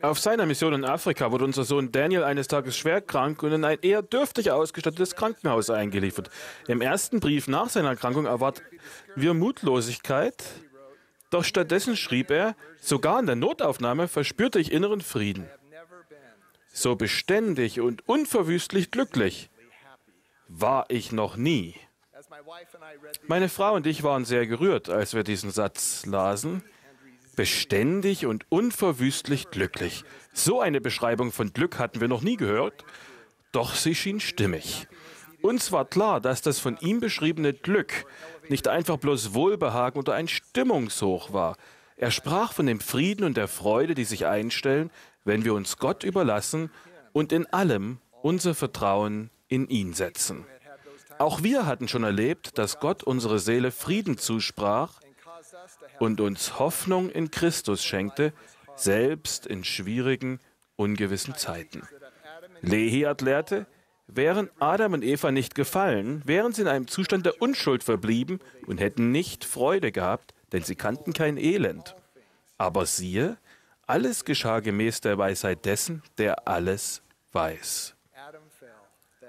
Auf seiner Mission in Afrika wurde unser Sohn Daniel eines Tages schwer krank und in ein eher dürftig ausgestattetes Krankenhaus eingeliefert. Im ersten Brief nach seiner Erkrankung erwarten wir Mutlosigkeit, doch stattdessen schrieb er, sogar in der Notaufnahme verspürte ich inneren Frieden. So beständig und unverwüstlich glücklich war ich noch nie. Meine Frau und ich waren sehr gerührt, als wir diesen Satz lasen beständig und unverwüstlich glücklich. So eine Beschreibung von Glück hatten wir noch nie gehört, doch sie schien stimmig. Uns war klar, dass das von ihm beschriebene Glück nicht einfach bloß Wohlbehagen oder ein Stimmungshoch war. Er sprach von dem Frieden und der Freude, die sich einstellen, wenn wir uns Gott überlassen und in allem unser Vertrauen in ihn setzen. Auch wir hatten schon erlebt, dass Gott unsere Seele Frieden zusprach und uns Hoffnung in Christus schenkte, selbst in schwierigen, ungewissen Zeiten. Lehi erklärte, wären Adam und Eva nicht gefallen, wären sie in einem Zustand der Unschuld verblieben und hätten nicht Freude gehabt, denn sie kannten kein Elend. Aber siehe, alles geschah gemäß der Weisheit dessen, der alles weiß.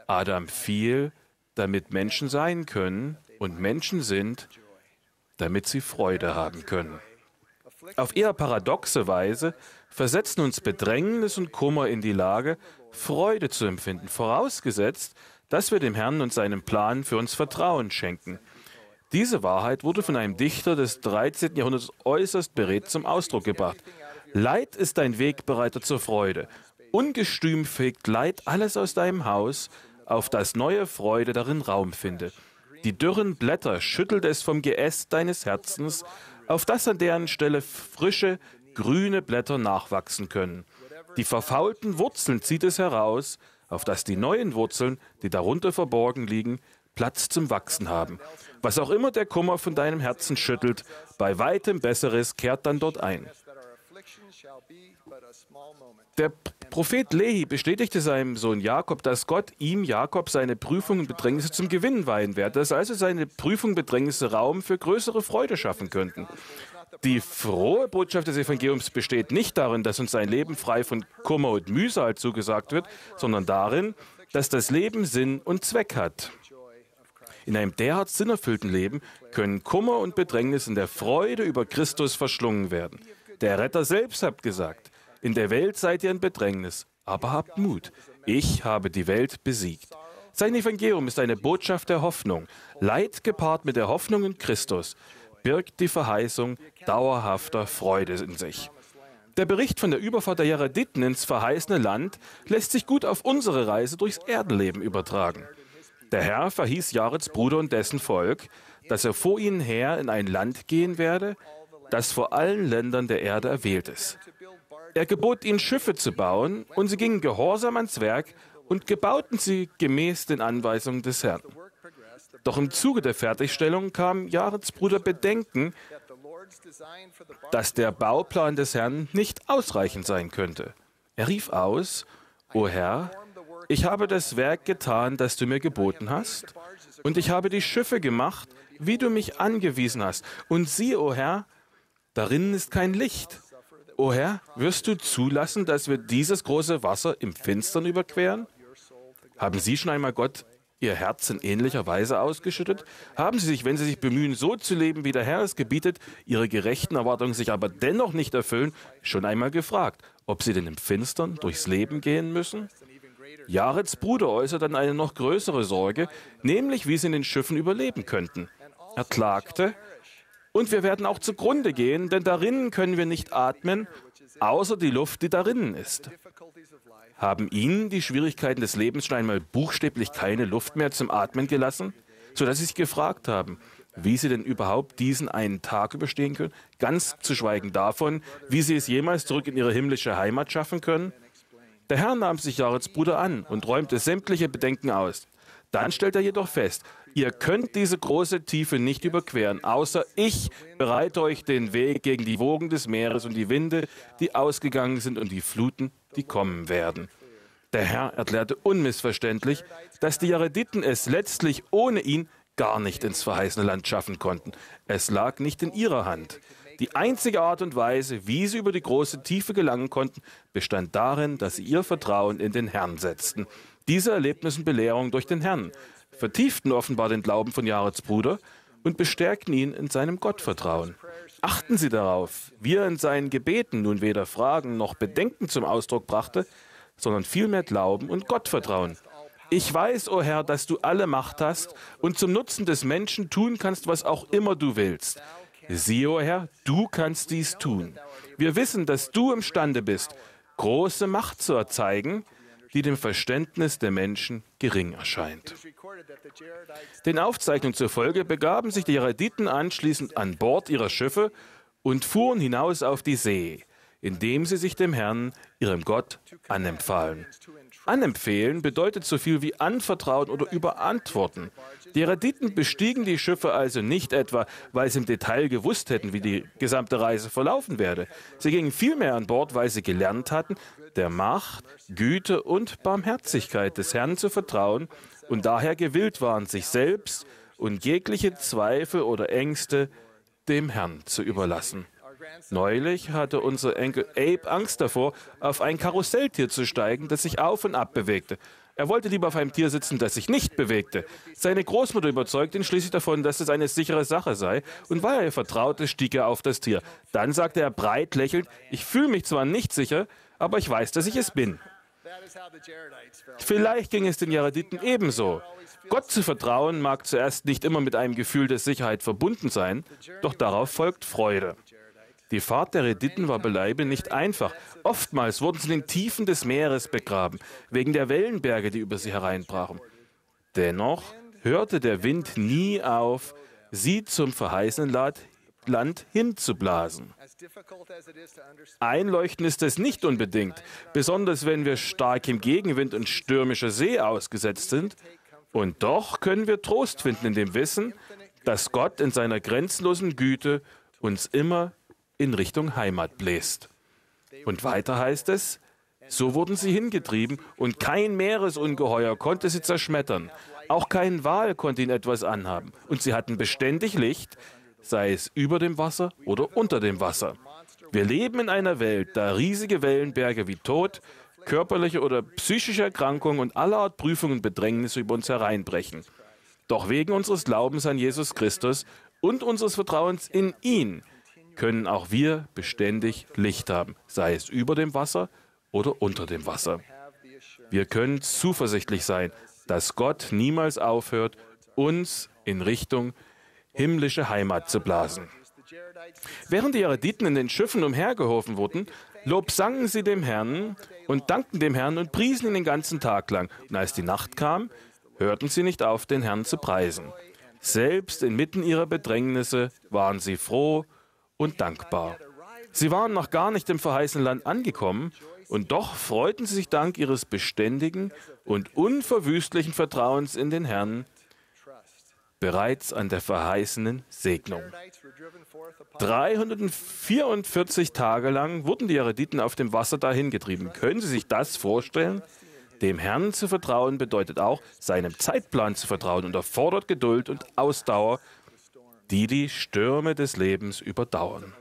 Adam fiel, damit Menschen sein können und Menschen sind, damit sie Freude haben können. Auf eher paradoxe Weise versetzen uns Bedrängnis und Kummer in die Lage, Freude zu empfinden, vorausgesetzt, dass wir dem Herrn und seinem Plan für uns Vertrauen schenken. Diese Wahrheit wurde von einem Dichter des 13. Jahrhunderts äußerst beredt zum Ausdruck gebracht. Leid ist dein Wegbereiter zur Freude. Ungestüm fegt Leid alles aus deinem Haus, auf das neue Freude darin Raum finde. Die dürren Blätter schüttelt es vom Geäst deines Herzens, auf das an deren Stelle frische, grüne Blätter nachwachsen können. Die verfaulten Wurzeln zieht es heraus, auf das die neuen Wurzeln, die darunter verborgen liegen, Platz zum Wachsen haben. Was auch immer der Kummer von deinem Herzen schüttelt, bei weitem Besseres kehrt dann dort ein. Der Prophet Lehi bestätigte seinem Sohn Jakob, dass Gott ihm, Jakob, seine Prüfungen und Bedrängnisse zum Gewinn weihen werde, dass also seine Prüfungen und Bedrängnisse Raum für größere Freude schaffen könnten. Die frohe Botschaft des Evangeliums besteht nicht darin, dass uns ein Leben frei von Kummer und Mühsal zugesagt wird, sondern darin, dass das Leben Sinn und Zweck hat. In einem derart sinnerfüllten Leben können Kummer und Bedrängnis in der Freude über Christus verschlungen werden. Der Retter selbst hat gesagt, in der Welt seid ihr in Bedrängnis, aber habt Mut. Ich habe die Welt besiegt. Sein Evangelium ist eine Botschaft der Hoffnung. Leid gepaart mit der Hoffnung in Christus birgt die Verheißung dauerhafter Freude in sich. Der Bericht von der Überfahrt der Jarediten ins verheißene Land lässt sich gut auf unsere Reise durchs Erdenleben übertragen. Der Herr verhieß Jareds Bruder und dessen Volk, dass er vor ihnen her in ein Land gehen werde, das vor allen Ländern der Erde erwählt ist. Er gebot ihnen Schiffe zu bauen, und sie gingen gehorsam ans Werk und gebauten sie gemäß den Anweisungen des Herrn. Doch im Zuge der Fertigstellung kam Jarets Bruder Bedenken, dass der Bauplan des Herrn nicht ausreichend sein könnte. Er rief aus, O Herr, ich habe das Werk getan, das du mir geboten hast, und ich habe die Schiffe gemacht, wie du mich angewiesen hast. Und sieh, o Herr, Darin ist kein Licht. O Herr, wirst du zulassen, dass wir dieses große Wasser im Finstern überqueren? Haben Sie schon einmal Gott Ihr Herz in ähnlicher Weise ausgeschüttet? Haben Sie sich, wenn Sie sich bemühen, so zu leben, wie der Herr es gebietet, Ihre gerechten Erwartungen sich aber dennoch nicht erfüllen, schon einmal gefragt, ob Sie denn im Finstern durchs Leben gehen müssen? Jarets Bruder äußert dann eine noch größere Sorge, nämlich wie sie in den Schiffen überleben könnten. Er klagte, und wir werden auch zugrunde gehen, denn darinnen können wir nicht atmen, außer die Luft, die darinnen ist. Haben Ihnen die Schwierigkeiten des Lebens schon einmal buchstäblich keine Luft mehr zum Atmen gelassen, sodass Sie sich gefragt haben, wie Sie denn überhaupt diesen einen Tag überstehen können, ganz zu schweigen davon, wie Sie es jemals zurück in Ihre himmlische Heimat schaffen können? Der Herr nahm sich Jarets Bruder an und räumte sämtliche Bedenken aus. Dann stellt er jedoch fest, Ihr könnt diese große Tiefe nicht überqueren, außer ich bereite euch den Weg gegen die Wogen des Meeres und die Winde, die ausgegangen sind und die Fluten, die kommen werden. Der Herr erklärte unmissverständlich, dass die Jarediten es letztlich ohne ihn gar nicht ins verheißene Land schaffen konnten. Es lag nicht in ihrer Hand. Die einzige Art und Weise, wie sie über die große Tiefe gelangen konnten, bestand darin, dass sie ihr Vertrauen in den Herrn setzten. Diese Erlebnisse und Belehrungen durch den Herrn vertieften offenbar den Glauben von Jarets Bruder und bestärkten ihn in seinem Gottvertrauen. Achten Sie darauf, wie er in seinen Gebeten nun weder Fragen noch Bedenken zum Ausdruck brachte, sondern vielmehr Glauben und Gottvertrauen. Ich weiß, o oh Herr, dass du alle Macht hast und zum Nutzen des Menschen tun kannst, was auch immer du willst. Siehe, o oh Herr, du kannst dies tun. Wir wissen, dass du imstande bist, große Macht zu erzeigen, die dem Verständnis der Menschen gering erscheint. Den Aufzeichnungen zufolge begaben sich die Jarediten anschließend an Bord ihrer Schiffe und fuhren hinaus auf die See, indem sie sich dem Herrn, ihrem Gott, anempfahlen. Anempfehlen bedeutet so viel wie anvertrauen oder überantworten. Die Raditen bestiegen die Schiffe also nicht etwa, weil sie im Detail gewusst hätten, wie die gesamte Reise verlaufen werde. Sie gingen vielmehr an Bord, weil sie gelernt hatten, der Macht, Güte und Barmherzigkeit des Herrn zu vertrauen und daher gewillt waren, sich selbst und jegliche Zweifel oder Ängste dem Herrn zu überlassen. Neulich hatte unser Enkel Abe Angst davor, auf ein Karusselltier zu steigen, das sich auf und ab bewegte. Er wollte lieber auf einem Tier sitzen, das sich nicht bewegte. Seine Großmutter überzeugte ihn schließlich davon, dass es eine sichere Sache sei, und weil er ihr vertraute, stieg er auf das Tier. Dann sagte er breit lächelnd, ich fühle mich zwar nicht sicher, aber ich weiß, dass ich es bin. Vielleicht ging es den Jarediten ebenso. Gott zu vertrauen mag zuerst nicht immer mit einem Gefühl der Sicherheit verbunden sein, doch darauf folgt Freude. Die Fahrt der Rediten war beileibe nicht einfach. Oftmals wurden sie in den Tiefen des Meeres begraben, wegen der Wellenberge, die über sie hereinbrachen. Dennoch hörte der Wind nie auf, sie zum verheißenen Land hinzublasen. Einleuchtend ist es nicht unbedingt, besonders wenn wir stark im Gegenwind und stürmischer See ausgesetzt sind. Und doch können wir Trost finden in dem Wissen, dass Gott in seiner grenzenlosen Güte uns immer in Richtung Heimat bläst. Und weiter heißt es, so wurden sie hingetrieben und kein Meeresungeheuer konnte sie zerschmettern. Auch kein Wal konnte ihnen etwas anhaben. Und sie hatten beständig Licht, sei es über dem Wasser oder unter dem Wasser. Wir leben in einer Welt, da riesige Wellenberge wie Tod, körperliche oder psychische Erkrankungen und aller Art Prüfungen und Bedrängnisse über uns hereinbrechen. Doch wegen unseres Glaubens an Jesus Christus und unseres Vertrauens in ihn können auch wir beständig Licht haben, sei es über dem Wasser oder unter dem Wasser. Wir können zuversichtlich sein, dass Gott niemals aufhört, uns in Richtung himmlische Heimat zu blasen. Während die Erediten in den Schiffen umhergeholfen wurden, lobsangen sie dem Herrn und dankten dem Herrn und priesen ihn den ganzen Tag lang. Und als die Nacht kam, hörten sie nicht auf, den Herrn zu preisen. Selbst inmitten ihrer Bedrängnisse waren sie froh und dankbar. Sie waren noch gar nicht im verheißenen Land angekommen, und doch freuten sie sich dank ihres beständigen und unverwüstlichen Vertrauens in den Herrn bereits an der verheißenen Segnung. 344 Tage lang wurden die Jarediten auf dem Wasser dahingetrieben. Können Sie sich das vorstellen? Dem Herrn zu vertrauen bedeutet auch, seinem Zeitplan zu vertrauen und erfordert Geduld und Ausdauer die die Stürme des Lebens überdauern.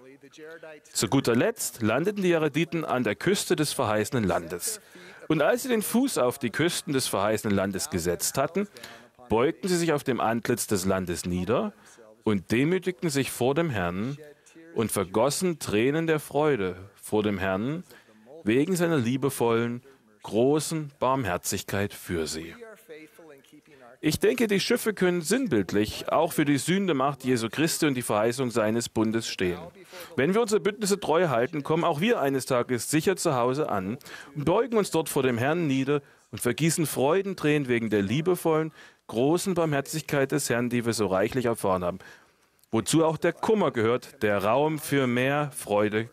Zu guter Letzt landeten die Jarediten an der Küste des verheißenen Landes. Und als sie den Fuß auf die Küsten des verheißenen Landes gesetzt hatten, beugten sie sich auf dem Antlitz des Landes nieder und demütigten sich vor dem Herrn und vergossen Tränen der Freude vor dem Herrn wegen seiner liebevollen, großen Barmherzigkeit für sie. Ich denke, die Schiffe können sinnbildlich auch für die Sündemacht Jesu Christi und die Verheißung seines Bundes stehen. Wenn wir unsere Bündnisse treu halten, kommen auch wir eines Tages sicher zu Hause an und beugen uns dort vor dem Herrn nieder und vergießen Freudentränen wegen der liebevollen, großen Barmherzigkeit des Herrn, die wir so reichlich erfahren haben. Wozu auch der Kummer gehört, der Raum für mehr Freude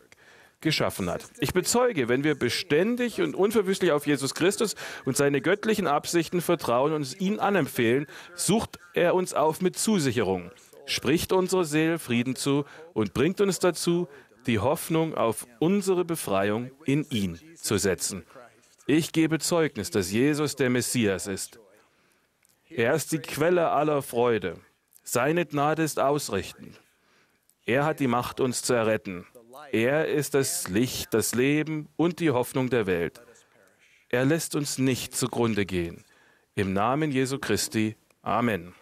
geschaffen hat. Ich bezeuge, wenn wir beständig und unverwüstlich auf Jesus Christus und seine göttlichen Absichten vertrauen und es ihn anempfehlen, sucht er uns auf mit Zusicherung, spricht unserer Seele Frieden zu und bringt uns dazu, die Hoffnung auf unsere Befreiung in ihn zu setzen. Ich gebe Zeugnis, dass Jesus der Messias ist. Er ist die Quelle aller Freude. Seine Gnade ist ausrichtend. Er hat die Macht, uns zu erretten. Er ist das Licht, das Leben und die Hoffnung der Welt. Er lässt uns nicht zugrunde gehen. Im Namen Jesu Christi. Amen.